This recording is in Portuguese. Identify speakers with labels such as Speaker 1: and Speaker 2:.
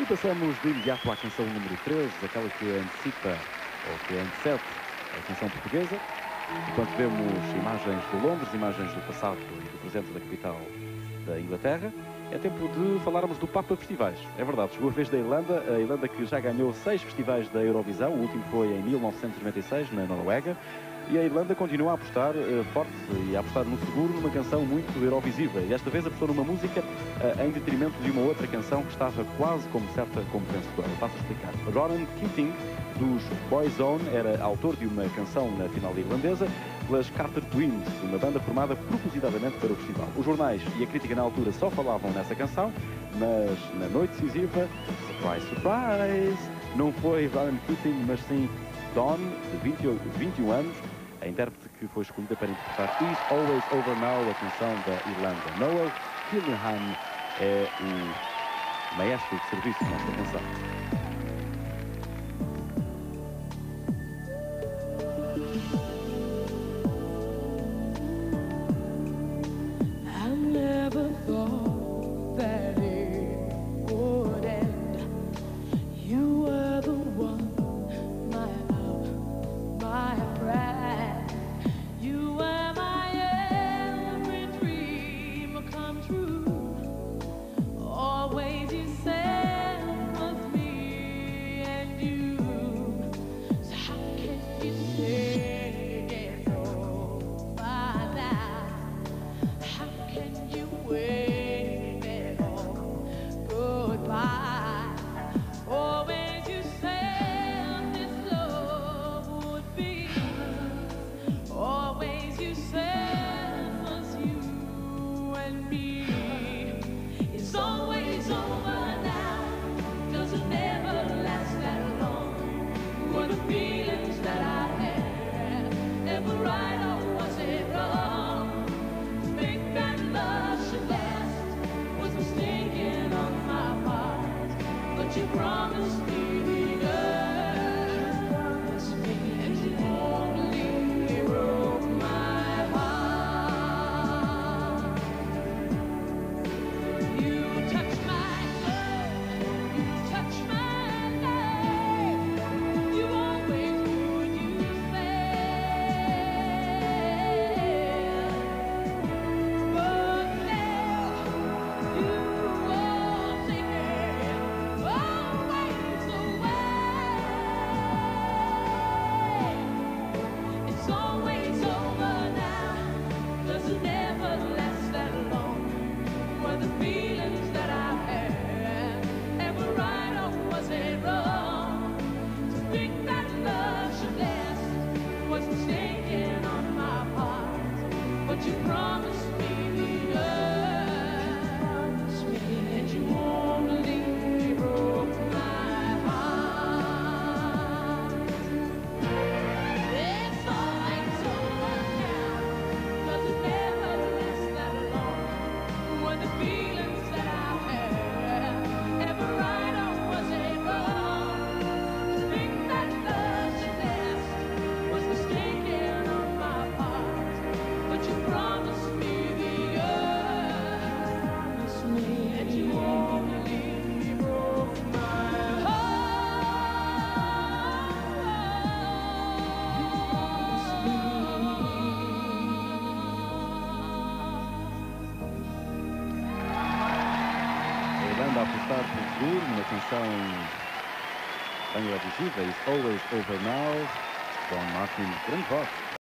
Speaker 1: E passamos de imediato à canção número 13, aquela que antecipa, ou que antecede a canção portuguesa. Enquanto vemos imagens de Londres, imagens do passado e do presente da capital da Inglaterra, é tempo de falarmos do Papa Festivais. É verdade, chegou a vez da Irlanda, a Irlanda que já ganhou seis festivais da Eurovisão, o último foi em 1996, na Noruega, e a Irlanda continua a apostar uh, forte e a apostar no seguro numa canção muito eurovisiva. E desta vez apostou numa música uh, em detrimento de uma outra canção que estava quase como certa como vencedora. Passo a explicar. Ronan Keating, dos Boyzone, era autor de uma canção na final irlandesa pelas Carter Twins, uma banda formada propositadamente para o festival. Os jornais e a crítica na altura só falavam nessa canção, mas na noite decisiva, surprise, surprise, não foi Ronan Keating, mas sim Dawn, de 20, 21 anos, a intérprete que foi escolhida para interpretar Is Always Over Now, a canção da Irlanda. Noel Killingham é o maestro de serviço nesta canção.
Speaker 2: feelings that I had ever right. the beat.
Speaker 1: A apostar por seguro, uma canção bem auditiva, It's Always Over Now, John Martin, grande voz.